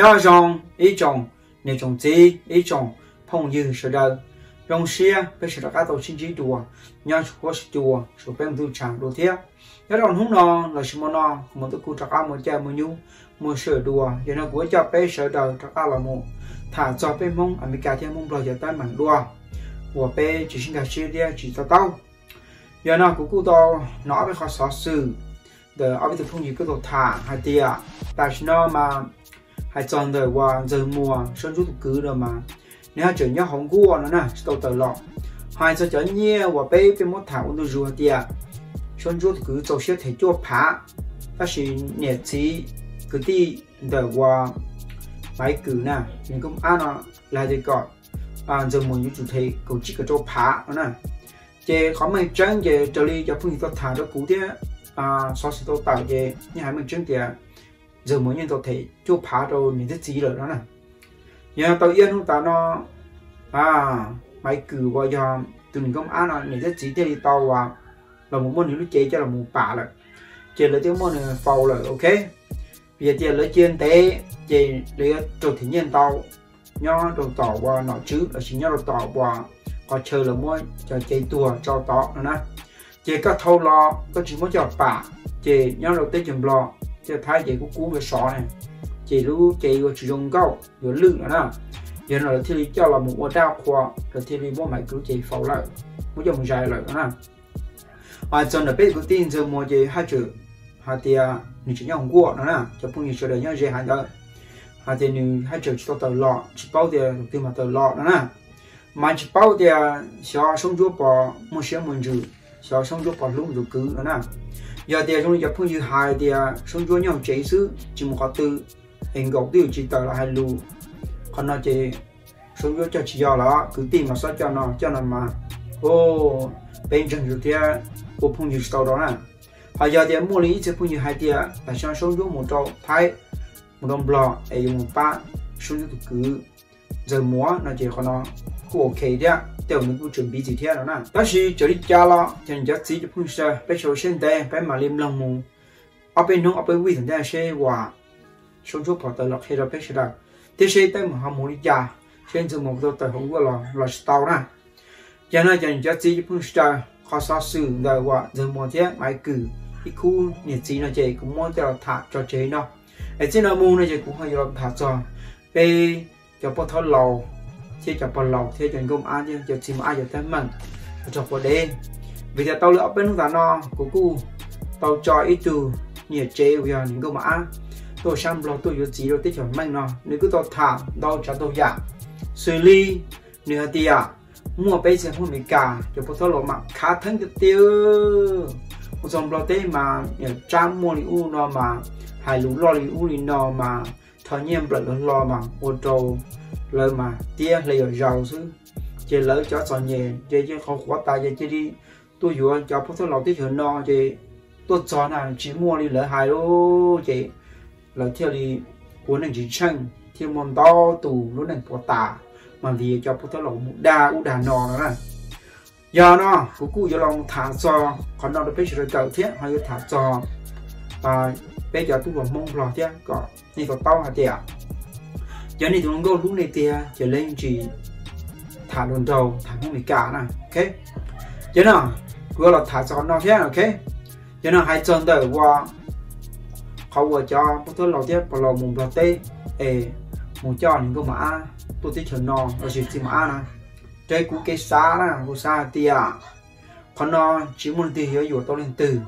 nhớ rằng ý chồng nè chồng gì ý chồng phong dư sợ đời rong xia bây giờ các tổ xin chỉ đùa nhớ có sự đùa số bên tu chẳng đồ thiết nhớ rằng hôm nọ là sự món nọ một tôi cụ trạc một cha một nhu một sợ đùa giờ nó của cho bây sợ đời trạc là một thả cho bên mông ở mình cả thiên mông rồi giờ tan mảng đùa của bây chỉ xin cả chia đi chỉ cho tao giờ nó của cụ to nói với họ xóa sự để ở bên phong gì cái đồ thả hai tia tại nó mà hay chọn đời qua giờ mùa, xuân rút cứ rồi mà. Nếu chở nhau không cua nữa nè tàu tàu lọ hai giờ chở nhẹ và bé bé một thảo, ôn rùa tia xuân rút cứ cho xe thể cho phá. Ta chỉ nhẹ chỉ cứ đi đời qua bãi cứ nè, mình cũng ăn nó là gì gọi à giờ mùa như chủ thể cầu chỉ cái cho phá nữa nè. Chế khó mình chân chế trở đi cho phương tiện thả đó cũ thế à so sẽ tôi tạo về như hai mình chứng tiền giờ mỗi nhân tôi thấy chú phá rồi, mình rất gì rồi đó nè. Nhà tàu yên chúng ta nó à máy cử vào giờ từ mình công ăn là mình rất gì thì tàu và là một môn lúc chơi cho là một bả rồi chơi lấy tiếng môn này phàu rồi ok? Bây giờ chơi lấy trên tế chơi lấy trò thiên nhiên tàu nhớ đồ tỏ qua nó chứ, là chỉ nhớ đồ tỏ qua có chơi là mua cho chơi tua cho tỏ nữa nè. Chế có thâu lo, có chỉ muốn cho bà chế nhớ đầu tiên chừng lo. chị thấy chị cũng cú về sọ này chị lúc chị có chỉ dùng câu rồi lưng nữa nè giờ là thì lý cho là một ô đau khoa rồi thì lý mua máy cứu chị phẫu lại muốn cho một dài lại nữa nè à cho là biết cái tin giờ mua chị hai chữ hai tia你只用过了呢，就不你说的要谁还的，还得你还只知道得了，只包的对嘛得了了呢，mà chỉ bao de xóa sống chúa bỏ một xe một chữ xóa sống chúa bỏ luôn rồi cứ nữa nè giờ thì trong giờ phương như hai thì à, sống chúa nhau chế xứ, chỉ một họ tư hình gốc tiêu chỉ tờ là hai lù. Còn nó chỉ sống chúa cho chỉ giờ là, cứ tìm mà sao cho nó cho nó mà. Ô, bên trong rồi thì của phương như sau đó nè. Họ giờ thì mua lý chỉ phương như hai thì à, là sang sống chúa một trâu thái, một đồng bò, ấy một ba sống chúa cứ. Giờ múa nó chỉ còn nó cũng ok đấy đều mình cũng chuẩn bị gì thế đó nè. Đó là chỗ đi cha lo, cho nên chắc chỉ cho phương sơ. Bây giờ xem đây bây mà liêm lòng mù. Ở bên nông, ở bên vi thằng đây sẽ hòa. Số số bỏ tới lọc hay là bây giờ đó thế sẽ tới mà họ muốn đi cha. Trên từ một đôi tới không có lò lò tàu nè. Cho nên cho nên chắc chỉ cho phương sơ. Khó sao xử đời hòa giờ một thế máy cử. Cái khu nhiệt gì nó chạy cũng muốn cho thả cho chế nó. Ở trên nó mua nó chạy cũng hay là thả cho. Bây cho bỏ thọ lầu thế cho bọn lầu thế cho công an chứ cho chim ai cho thêm mình cho phần đen. Vì giờ tao lựa bên giá no của cu tao cho ít từ nhiều chế bây giờ những công an. Tôi xem lo tôi có chỉ rồi tích cho mình nó. Nếu cứ tao thả đâu cho tao giả. Xử lý nửa tia mua bây giờ không bị cả cho bọn tao lộ mặt khá thân cái tiêu một dòng lo tế mà trang mua đi u nó mà, hai lũ lo đi u đi nó mà thọ nhiên bật lo mà ô tô lời mà tia là ở giàu chứ chỉ lỡ cho sò nhẹ chỉ chứ không quá tài chỉ đi. Tôi vừa cho phút lòng thấy hưởng no chỉ tôi cho nào chỉ mua đi lỡ hai đó, chỉ lỡ theo đi cuốn này chỉ chân theo món to tù lúc này quá tà. Mà vì cho phút lòng một đa u đà nò nữa là giờ nó của cụ giờ lòng thả cho còn nó được biết rồi cậu thiết hay thả cho và bây giờ tôi còn mong lo chứ có như có tao hả trẻ? giờ này tụi nó go lúc này tia à, trở lên chỉ thả đồn đầu thả không bị cả nè ok? Giờ nào, vừa là thả cho nó thế ok? Giờ nào, hai chân đời qua. Khó vừa cho bố tôi lò tiếp bảo lò mùng vào tê. Ê, mùng cho những cái mà tôi thích chuẩn nó là gì tìm mà nè đây cũng cái xa nè vô xa tia còn nó chỉ muốn tìm hiểu dù tôi lên từ.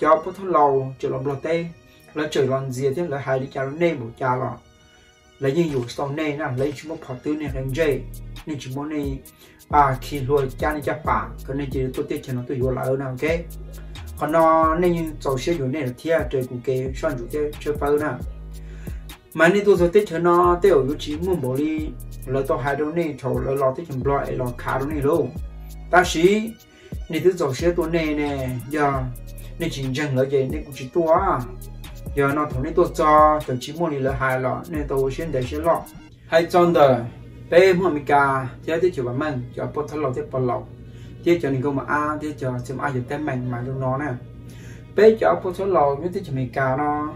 Cho bố tôi lò trở lò lầu tê. Là trở lòng gì thế là hai đi chào nên một cha lọ là như dù sau này nằm lấy chúng một phật tư này làm dây nên chúng muốn này à khi rồi cha này cha bà cái này chỉ tôi tiết cho nó tôi hiểu lại nào, ok? Còn nó nên như dầu này là thia, trời cũng kê xoan chủ thế chơi phơi nào. Mà nên tôi tiết cho nó tiêu ở chỉ muốn bỏ đi là tôi hai đâu này thầu là lo tiết chấm loại lo khá đâu này luôn. Ta sĩ nên tôi dầu xe tôi này nè, giờ, nên chỉ chẳng là gì nên cũng chỉ tôi giờ nó thằng này tôi cho cho chỉ muốn đi là hai lọ nên tôi xin để xin lọ. Hai chân đời bé mua mình cả thế thì chịu mình cho bớt thằng lọ tiếp bớt lọ thế cho nên công mà a thế cho xem ai giờ tem mình mà luôn nó nè. Bé cho bớt thằng lọ như thế cho mình cả nó.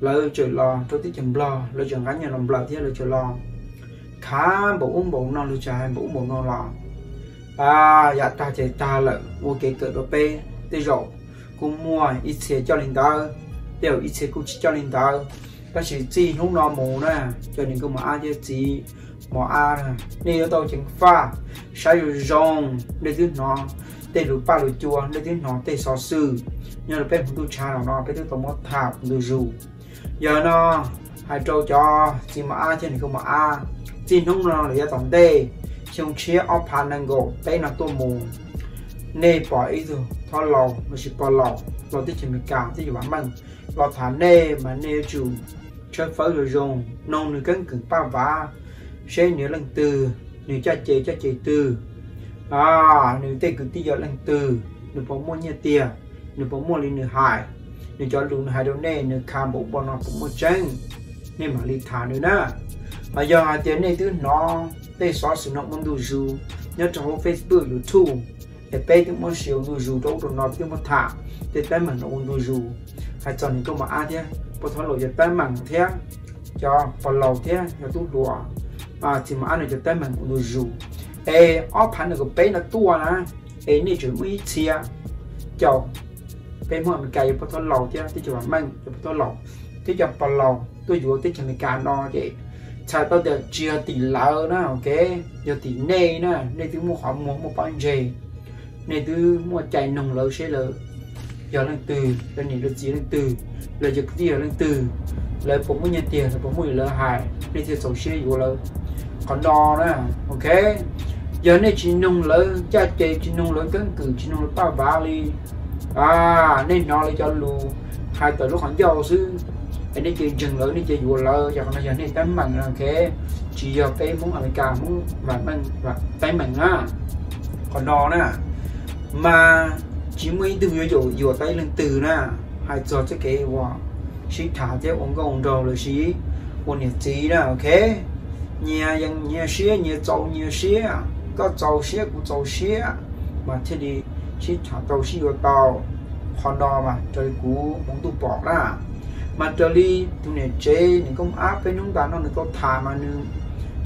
Lời chửi lò tôi tiếp chừng lò lời chửi cá nhà làm lò thế lời chửi lò. Khá bộ uống bộ non lỡ chờ bộ uống bộ non lò. À dạ ta chơi ta lợ, mua cái cỡ đồ bê tê rộ. Cũng mua ít xe cho linh ta đều ít sẽ cũng cho nên tờ các chỉ chi không nó mù nè, cho nên cũng mà ai chứ chi, mà ai nè. Nên nếu tao chẳng pha sai rồi rong để thứ nó để lũ ba lũ chua để thứ nó để so sư. Nhưng là bên tôi cha nào nó bên thứ tao mất thạp tôi rủ giờ nó hai trâu cho chỉ mà ai cho nên cũng mà ai. Chi không nó là tổng tê. Trong chia ốp phản năng gỗ bên là tôi mù. Nên bỏ ý rồi thoát lầu mà chỉ bỏ lầu lo tiết chỉ mình cả tích bản bán mình lo thả nè mà nè chủ chơi phở rồi dùng nông nữa cân cứng ba vá xe nhớ lần từ nếu cha chế cha chế từ. À nếu tê cứ tí giờ lần từ nếu bỏ mua nhà tiền nếu bỏ mua lên nửa hải nếu cho luôn hải đâu nè nếu khám bộ bọn nó cũng một chân nên mà đi thả nữa nè. Mà giờ tiền này thứ nó, tê xóa sử nó muốn đủ dù, nhớ trong Facebook YouTube te pe tu mo siu du ju do do no tu mo tha te pe man no du ju ha cho ni to ma a thia po tho lo ye pe man thia cho po lo thế, cho tu lua à thì mà anh cho tới mình cũng được dù ê ở phần này cái bé nó tua nè. Ê nè chuẩn mới chia. Cho bé mua mình cày bắt tôi lầu chứ tôi chụp mình chụp tôi lầu. Thế cho vào lầu tôi vừa thế cho mình cà no vậy cha tao được chia tỷ lợ nè ok? Giờ tỷ nê nè nê tiếng mua họ muốn một bao nhiêu này thứ mua chạy nồng lâu sẽ lỡ. Giờ lên từ, lên nhìn lên gì lên từ. Lời giật gì lên từ. Lời phụ mua nhận tiền là phụ mua lỡ hại. Nên thì sầu xe vô lỡ. Còn đo đó ok? Giờ này chỉ nồng lỡ, cha chế chỉ nồng lỡ cấn cử, chỉ nồng lỡ bao ba đi à nên nó lại cho lù. Hai tờ lúc khoảng giàu sư. Anh ấy chơi chừng lớn đi chơi vừa lơ giờ còn giờ này tấm bằng là cái chỉ giờ cái muốn America muốn và mình và tay mình á. Còn đo nè mà chỉ mới từ vừa chỗ vừa tay lên từ na hay cho cái cái wa sĩ thả chứ ông có ông đầu là sĩ ông nhiệt trí nè ok? Nhà dân nhà sĩ nhà châu nhà sĩ có châu sĩ cũng châu sĩ mà thế thì sĩ thả giàu sĩ vào tàu. Còn đo mà, trời cũ muốn tu bỏ ra mà trời đi, tụi này chế những công áp với chúng ta, nó được có thả mà nương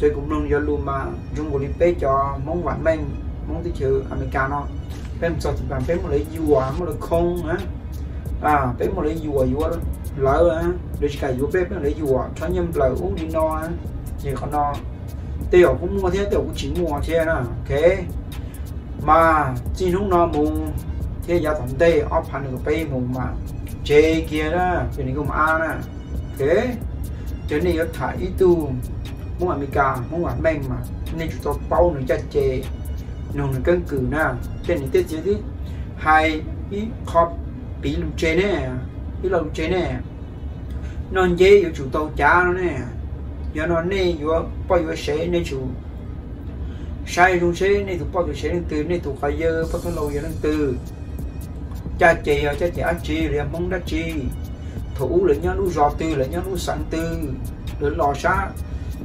chơi cũng nông giờ luôn mà dùng của đi bé cho mong vạn mình mong tới chữ americano bên bé cho thì bạn bên một lấy dùa một lấy không á. À bên một lấy dùa dùa lỡ á. Để cả dùa bên bé lấy dùa cho nhân lỡ uống đi no á. Chỉ còn no. Tiểu cũng mua thế, tiểu cũng chỉ mua thế nè, ok. Mà chỉ lúc nó mù thế giá tổng tê, ốp hẳn được bé mù mà chê kia đó. Cho nên cũng a nè thế cho nên có thải tu muốn làm cà muốn làm beng mà. Nên chúng tôi bao nữa chặt chê nông cân cử na trên nên tiết chế thì hai cái khop bị lù chế nè cái lù chế nè non dễ yêu chủ tàu cha nó nè giờ nó nè yêu bao yêu sẽ nè chủ sai luôn sẽ nè tụ bao yêu sẽ nè từ nè tụ khai dơ bao cái lâu giờ nè từ cha chị ở cha chị anh chị liền mong đã chi thủ là nhau nu giọt tư là nhau nu sẵn tư để lò sát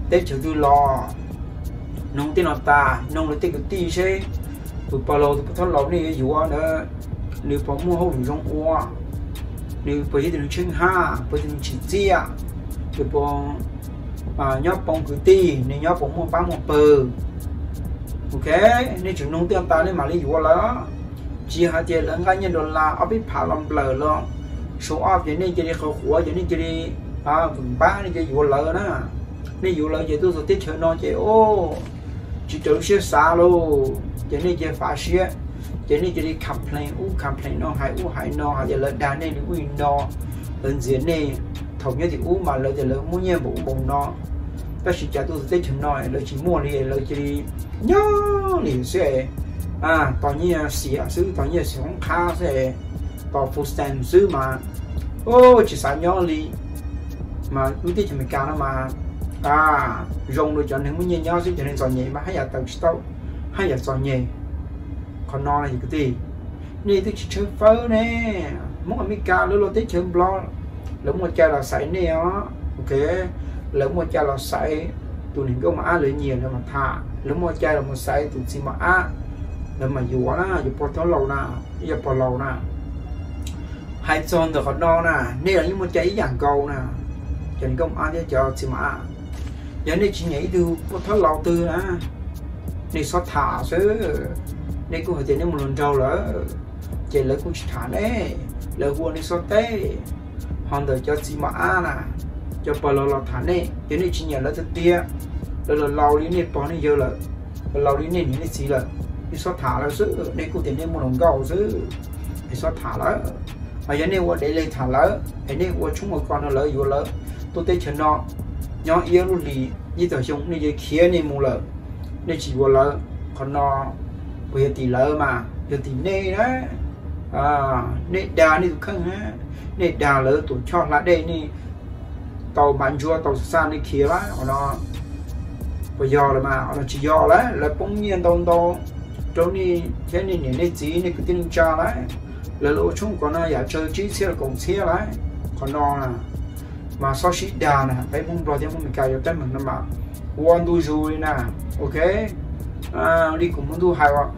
tết chữ tư lò nông tin nó ta nông là tích cái ti xe tụi bà lâu tụi thoát lò này dù nữa nếu bà mua hậu rong oa nếu bà hiết được chân ha bà hiết chỉ chia từ à. bà à nhóc bông cứ ti, nếu nhóc bông mua bán một bờ. Ok nên chúng nông tiền ta nên mà lấy dù đó chỉ hạt tiền là ngay nhân đô la ở bên phá lòng bờ luôn số off vậy nên chỉ đi khẩu khóa vậy nên chỉ đi à vùng ba nên chỉ dù lỡ đó. Nên dù lỡ vậy tôi sẽ tiết chơi nó chỉ ô chỉ tưởng xe xa luôn chỉ nên chỉ phá xe chỉ nên chỉ đi complain u complain nó hay u hay nó hay là đàn này nó uy nó lần diễn này thống nhất thì u mà lời thì lời muốn nhiên bộ bông nó ta chỉ trả tôi sẽ tiết nó lỡ chỉ mua đi lời chỉ đi nhớ liền xe à tao như xì xứ tao như xì không khá xe tao phụ sen xứ mà ô chỉ sao nhớ đi mà ưu tiên cho mình cao nó mà à rong đôi chọn những nhìn nhau xin cho nên giỏi nhẹ mà hay là tao tao hay là giỏi nhẹ. Còn no là gì cái gì nè tôi chỉ chơi phơ nè. Muốn ở Mika lúc lo tới chơi blog lúc một chơi là sải nè ok. Lúc một chơi là sải tụi mình có mà á lợi nhiều mà thả. Lúc một chơi là một sải tụi xin mà á. Là mà dù na dù bỏ tháo lâu na giờ bỏ lâu na hai chân được họ đo nè nên là những một cháy dạng câu nè chẳng công ăn cho chỉ mà giờ này chỉ nhảy từ có thắt lâu từ á này xót thả chứ này cũng phải tiền một lần trâu lỡ. Chỉ lỡ cũng chỉ thả đấy lỡ vua này xót té hoàn đời cho chị mà nè cho bà lò lò thả dạ, này giờ này chỉ nhảy lỡ từ tia. Lỡ lỡ lâu đi này bỏ này giờ lỡ. Lâu đi này này gì lỡ. Đi xót thả lỡ chứ này cũng tiền một lần gạo chứ đi xót thả lỡ. Mà giờ này vua để lên thả lỡ. Cái này vua chúng một con nó lỡ, vua lỡ. Tôi thấy chuyện nó nhỏ yếu luôn đi như tổ chúng này giờ kia này mù lợ nên chỉ vừa lợ còn nó bây giờ tỷ lỡ mà giờ tỷ nê đó. À nê đà nê tụ khăn á. Nê đà lỡ tổ cho là đây nê. Tàu bán chua tàu xa nê kia lá nó bây giờ là mà nó chỉ do lá là bỗng nhiên tàu tàu chỗ này thế này nè, nê gì nê cứ tin cha lá là lỗ chúng còn nó giả chơi chỉ xe là cùng xe lá còn nó là mà so sĩ đà nè phải mong rồi thì mong mình cài cho tên mình nó mà quan du rồi nè. Ok. À, đi cùng muốn du hài hoặc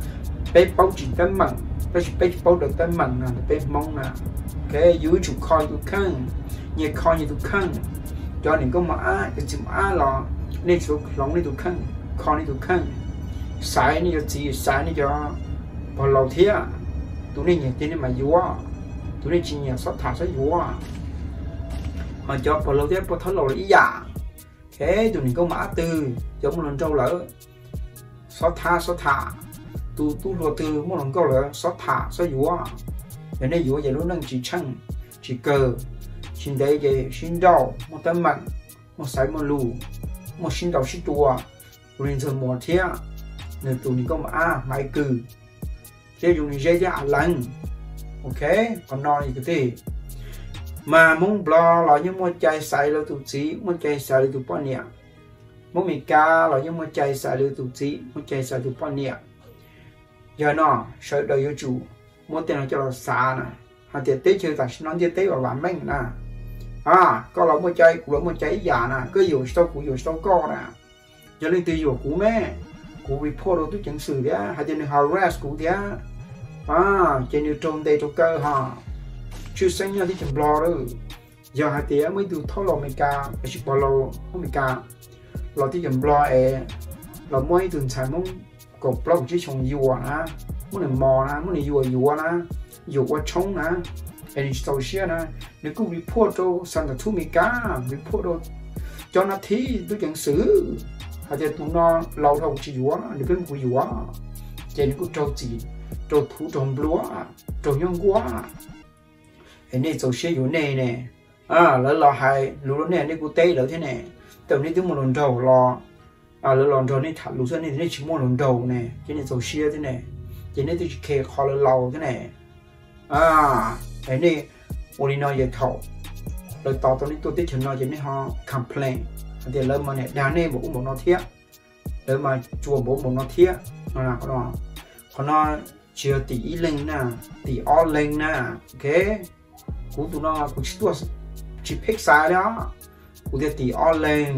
bé báo chỉ tên mình bé bé báo được tên mình nè bé mong nè. Ok dưới chủ coi tôi khăn. Nhẹ coi như tôi khăn. Cho nên có mà cái chữ mà là nên số lòng nên tôi khăn coi nên tôi khăn. Sai nên cho gì sai nên cho bỏ lâu thế tụi nên nhẹ tên mà yếu tụi nên chỉ nhẹ sắp thả sắp yếu mà cho vào lâu thế có thấu lâu lý giả thế tụi mình có mã từ giống một lần trâu lỡ. Xóa tha xóa thả. Tu tu lo từ một lần câu lỡ xóa thả xóa dúa thế nên dúa vậy lúc năng chỉ chăng chỉ cờ. Xin đấy cái xin đau, một tâm mạnh, một sải một lù một xin đau, xin tua rồi thường một thế nên tụi mình có mã máy cừ. Thế dùng dây ra lần ok? Còn nói gì cái gì mà muốn blo là những muốn chai sai là tụt chí muốn chai sai là tụt bao nhiêu muốn mình ca là những muốn chai sai là tụt chí muốn chai sai tụt bao nhiêu giờ nó sợ đời yêu chủ, muốn tiền cho nó xa nè. Hà tiền tế chơi ta? Nó tiền tế vào bản mình nè. À có là muốn chai của muốn chai giả nè. Cứ yêu sau cũng yêu sau co nè. Giờ lên từ yêu cũ mẹ. Cũ bị phô đồ tôi chẳng xử đấy hà tiền harass cũ đấy à trên như trong đây trong cơ ชื่อเสียงาที่จะบล็อกเลยยาหาเตี้ยไม่ดูท่อลอเมกาไอชิบอลโลอเมกาเราที่จะบล็อกเอเราไม่ถึงใช้มึงกบล็อกที่ชงยัวนะมึงหนึ่งมอนะมึงหนึ่งยัวยัวนะยัวชงนะเอ็นโซเชียนะนึกกูรีพอร์ตโตสันตทุมิการีพอร์ตโตเจ้าหน้าที่ดูหนังสืออาจจะตุนอเราเราจีวัวหรือเป็นกูยัวเจนกูโจจีโจทูโจมบลัวโจยองกัว cái này tổ xe yếu này nè. À lỡ lò hai, lũ lũ này này cụ tê lỡ thế nè. Tàu này tiếng một lần đầu lò à lỡ lần đầu này thả lũ này này chỉ một lần đầu nè. Cái này số xe thế nè. Cái này tôi chỉ kề khó lỡ lầu thế nè. À cái này đi nói về thầu lỡ tao tao này tôi tiếc chừng nói cái này họ complain. Thì lỡ mà này đàn này bố một nó thiết. Lỡ mà chùa bố một nó thiết. Nó là có nó có nó chưa tỷ lên nè tỷ o lên nè, ok? Cú tụi nó cũng chỉ tua chỉ pick sai đó cú thì tỷ online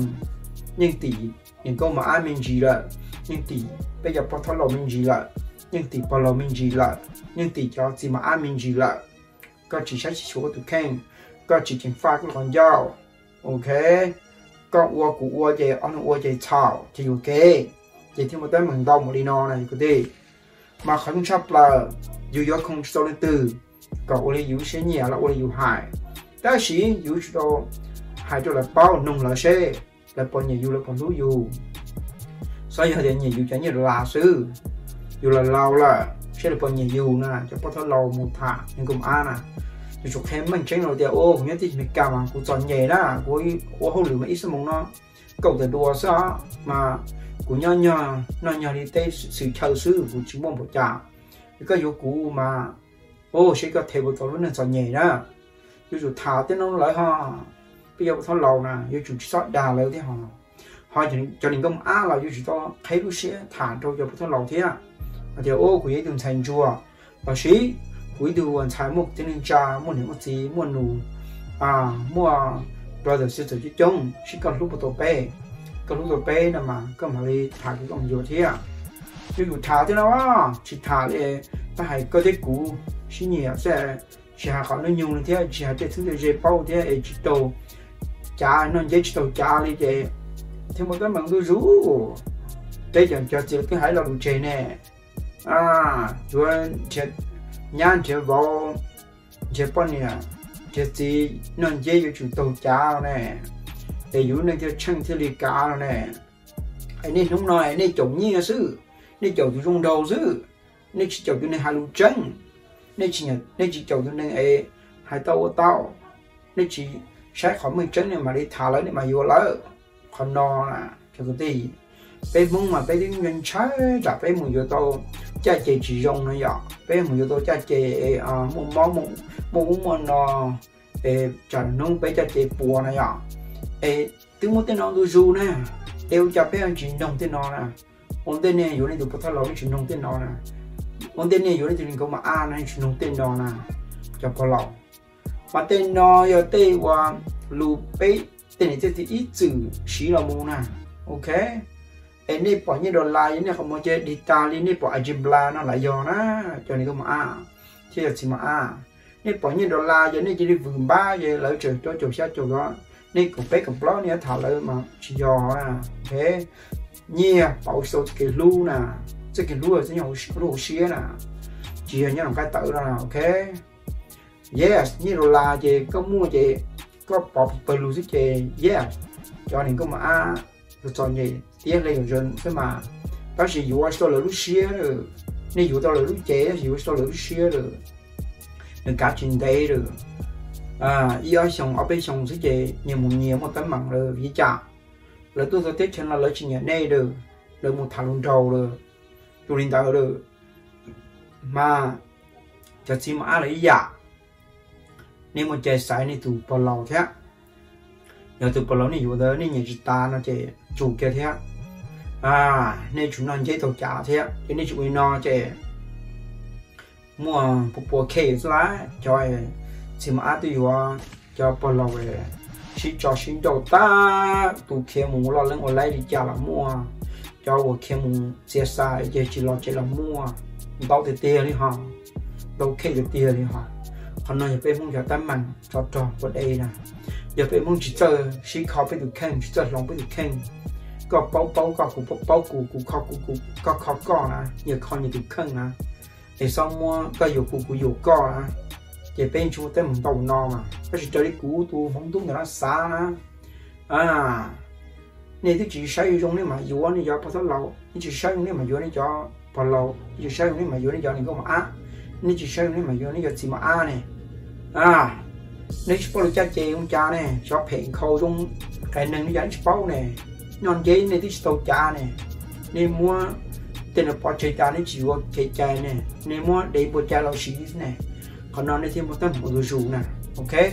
nhưng tỷ những câu mà ai mình gì là nhưng tỷ bây giờ bắt thằng mình gì là nhưng tỷ bắt lò mình gì là nhưng tỷ cho gì mà ai mình gì là có chỉ sách chỉ số tụi khen có chỉ chính phát cái con dao ok có ua cụ ua chơi ăn ua chơi chảo thì ok vậy thì một tới mình đông một đi no này có đi mà không chấp là dù do không số lên từ có ô lý dụ xe là ô lý hại ta sĩ dụ đồ hại cho là bao nung là xe. Là bao nhà dụ là còn lú dụ sau giờ thì nhà dụ chẳng như là sư. Dù là lâu là, sẽ là bao nhà dụ nè, cho bao thằng lâu một thả, nhưng cũng ăn nè dù chụp thêm mình tránh rồi thì, ô, nhớ thì mình cảm cũng chọn nhẹ đó. Cô ô hậu lửa mà ít mong nó cậu thì đùa sao mà cũng nhớ nhờ nó nhờ đi tới sự chờ sư của chúng mong bỏ trả cái dụ cũ mà ô sẽ có thể bộ tàu nó chọn nhẹ đó. Ví dụ thả tên nó lại ha bây giờ thao lâu nè ví dụ sót đà lại thế họ họ cho cho nên công á là ví dụ to thấy lúc sẽ thả cho cho thao lâu thế à. Thì ô của những thành chùa. Và sĩ cuối đầu hoàn trái một tên nên cha một những gì một nụ. À mua rồi giờ sẽ tổ chức chung chỉ cần lúc bộ bé. Còn lúc bộ bé là mà, có mà đi thả cái công vô thế à ví thả thế nào chỉ thả để ta hay có cái cũ xin nhiều sẽ chỉ hà nó nhung thế chỉ hà cái bao thế nó đi cái bằng tôi rú đây chẳng cho chị cái hải là đủ nè à rồi chị nhàn chị vào chị bò nè, chị chị nó dễ cho chủ đầu cha nè để dụ nó cho chân thì lì cả nè anh ấy không nói anh ấy chồng như sư? nên chầu cái rung đầu dữ. Nên chỉ chầu cái nên hai lũ chân nên chỉ nhận nên chỉ chầu cái nên ấy hai tàu tàu nên chỉ sẽ khỏi mình chân này mà đi thả lấy này mà vô lỡ. Còn no là cho cái gì. Bé muốn mà bé đến gần trái là bé muốn vô tàu cha chị chỉ rong nó dọ bé muốn vô tàu cha chị à, muốn món muốn muốn muốn no. Ê, chả nông bé cha chị bùa này dọ ê, tiếng muốn tên nó tôi ru nè. Yêu cha bé anh chỉ đồng tên nó nè ông tên này yếu này tụi bắt lò chỉ nông tên đó nè. Ông tên này yếu này tụi mình có mà a này chỉ nông tên đó nè. Cho có lọ mà tên nó giờ tên qua lù bê tên này tên thì ít chữ xí là mù nè. Ok. Em này bỏ như đồ lai như này không muốn chơi đi ta đi này bỏ algebra nó lại do nè, cho nên có mà a. Chứ là gì mà a. Này bỏ như đồ lai giờ này chỉ đi vườn ba giờ lỡ chơi cho trời sao trời đó nên cũng bé cũng blog này thảo lợi mà chỉ do nè, thế à nhia à, bảo số cái lu nè cái lu ở trên nhau lu xía nè chỉ là những cái tự ra ok? Yes như là chị, có mua chị, có bỏ bờ giúp chị yeah cho nên có mà a rồi chọn gì tiếc lên rồi thế mà bác sĩ dụ tôi là lu xía rồi. Nên dụ tôi là lu chế dụ tôi là lu xía rồi. Nên cả chuyện đây rồi. À yêu xong ở bên xong sẽ chị, nhiều một nhiều một tấm bằng rồi vì chả là tôi tôi tết chân là lấy chuyện nhận này được lấy một thằng đầu được tôi linh tạo được. Mà cho chị mà ý giả nên một chạy sai này tụ bỏ lâu thế nhờ tụ bỏ lâu này อยู่ đó nên nhà chị ta nó chạy chủ kia thế à nên chúng nó chạy tàu trả thế cho nên chúng nó chạy mua bộ bộ kê lá, cho chỉ mà tôi vừa cho bỏ lâu về chỉ cho xin đầu ta. Tụ kia mù lo lên ở lại đi trả là mua. Cho bộ kia mù xe sai giờ chỉ lo chạy là mua. Đâu thì tiền đi hả? Đâu kia thì tiền đi ha còn nói về mong giờ tâm mạnh, cho cho của đây nè. Giờ về mong chỉ chờ chỉ khó phải được khen chỉ chờ lòng phải được khen. Có bao bao có cụ bao bao cụ cụ khó cụ cụ có khó có nè. Giờ khó như được khen nè. Để xong mua, có nhiều cụ cụ nhiều có nè giờ bên chúng ta mình đầu no mà. Cái chỉ chờ đi cụ tu phong tu nó xa nè à nên thì chỉ sử trong đấy mà yếu nên cho bao lâu lâu chỉ sử trong đấy mà yếu nên cho bao lâu chỉ sử trong đấy mà yếu nên cho nên có mà á. Nên chỉ sử trong đấy mà yếu nên cho chỉ mà á này. À nếu chúng tôi cha chè ông cha nè cho phèn khâu trong cái nâng nó bao nè non giấy này thì tàu cha nè nên mua tên là bao chơi cha nên chỉ có chơi cha nè nên mua để bộ cha lao xí nè còn nó nên thêm một tấm một đôi rủ nè. Ok?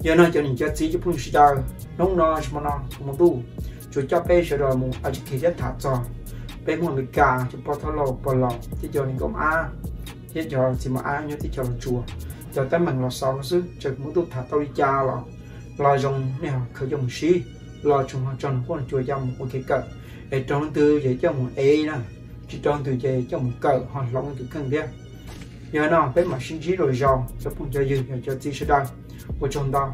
Giờ nó cho nên cho chỉ cho phun xịt cha nông nó mà nó một tu. Cho cho bé sẽ rồi một ở chỉ rất thả cho bé một người cả cho bỏ thao lò, bỏ lò. Thì cho nên cũng a thì cho thì mà a nhớ thì cho chùa. Cho tới mình là sao chứ. Cho muốn tu thả tao đi cha lò. Lò dùng nè, khởi dùng xí. Lò chúng họ chọn con chùa dòng một cái cờ. Để trong từ về cho một e nè. Chỉ trong từ về cho một cờ họ lòng từ cần biết nhớ nào bên mà sinh trí rồi giàu cho phun cho dừng cho chi sẽ đăng của chúng ta